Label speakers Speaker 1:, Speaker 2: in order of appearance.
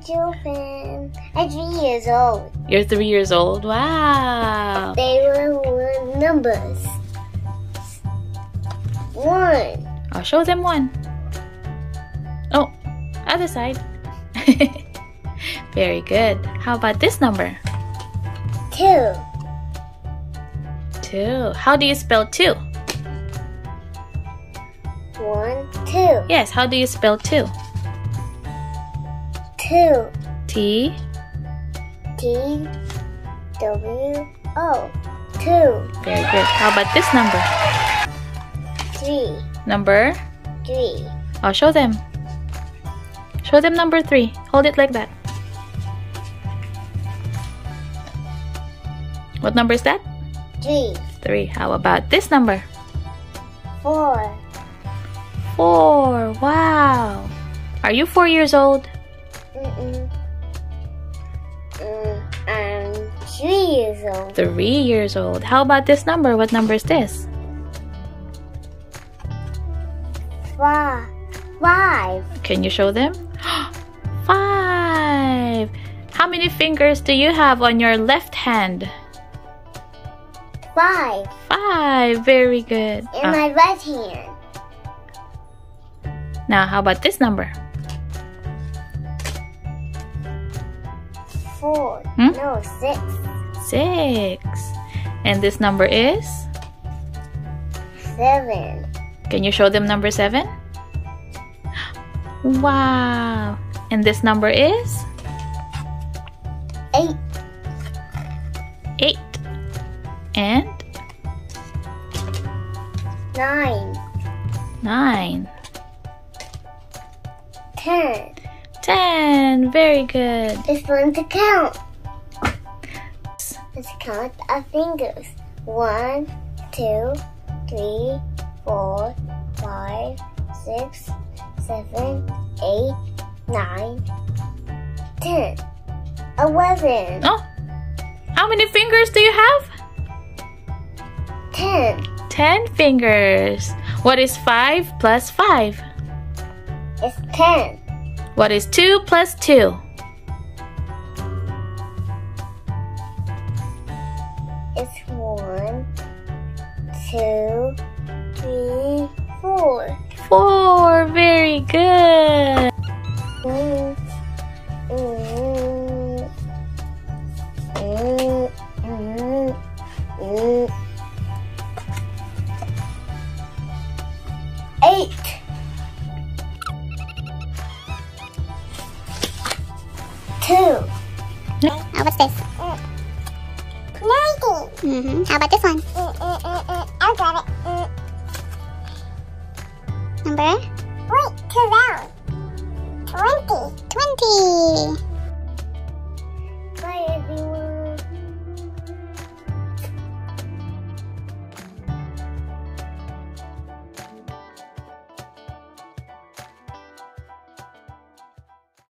Speaker 1: orphan. I'm three years old.
Speaker 2: You're three years old. Wow.
Speaker 1: They were numbers. One.
Speaker 2: I'll show them one. Oh, other side. Very good. How about this number?
Speaker 1: Two.
Speaker 2: Two. How do you spell two?
Speaker 1: One, two.
Speaker 2: Yes, how do you spell two?
Speaker 1: Two.
Speaker 2: T.
Speaker 1: T. W. O. Two.
Speaker 2: Very good. How about this number?
Speaker 1: Three.
Speaker 2: Number?
Speaker 1: Three.
Speaker 2: I'll show them. Show them number three. Hold it like that. What number is that?
Speaker 1: Three.
Speaker 2: Three. How about this number?
Speaker 1: Four.
Speaker 2: Four. Wow. Are you four years old?
Speaker 1: Years old.
Speaker 2: Three years old. How about this number? What number is this?
Speaker 1: Five. Five.
Speaker 2: Can you show them? Five. How many fingers do you have on your left hand?
Speaker 1: Five.
Speaker 2: Five. Very good.
Speaker 1: In
Speaker 2: Ah,
Speaker 1: my right hand.
Speaker 2: now, how about this number?
Speaker 1: Four.
Speaker 2: Hmm?
Speaker 1: No, six.
Speaker 2: Six. And this number is?
Speaker 1: Seven.
Speaker 2: Can you show them number seven? Wow. And this number is?
Speaker 1: Eight.
Speaker 2: Eight. And?
Speaker 1: Nine.
Speaker 2: Nine.
Speaker 1: Ten.
Speaker 2: Ten. Very good.
Speaker 1: It's fun to count. Let's count our fingers. One, two, three, four, five, six, seven, eight, nine, ten, eleven,
Speaker 2: Oh. How many fingers do you have?
Speaker 1: ten.
Speaker 2: Ten fingers. What is five plus five?
Speaker 1: It's ten.
Speaker 2: What is two plus two?
Speaker 1: It's one, two, three, four.
Speaker 2: Four. Very good.
Speaker 1: Mm, mm, mm. Eight. Two.
Speaker 3: Oh, what's this?
Speaker 1: Nineteen.
Speaker 3: Mm-hmm. How about this one?
Speaker 1: Mm, mm, mm, mm. I got it. Mm.
Speaker 3: Number
Speaker 1: Wait, two round. Twenty.
Speaker 3: 20.